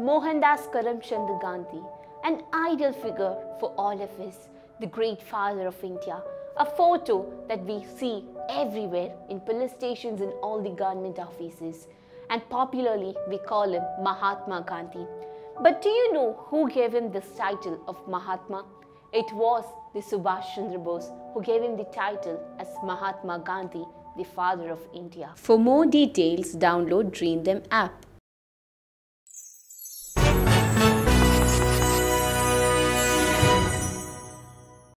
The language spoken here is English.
Mohandas Karamchand Gandhi, an ideal figure for all of us, the great father of India, a photo that we see everywhere in police stations and all the government offices, and popularly we call him Mahatma Gandhi. But do you know who gave him this title of Mahatma? It was the Subhash Chandra Bose who gave him the title as Mahatma Gandhi, the father of India. For more details, download Dream Them app.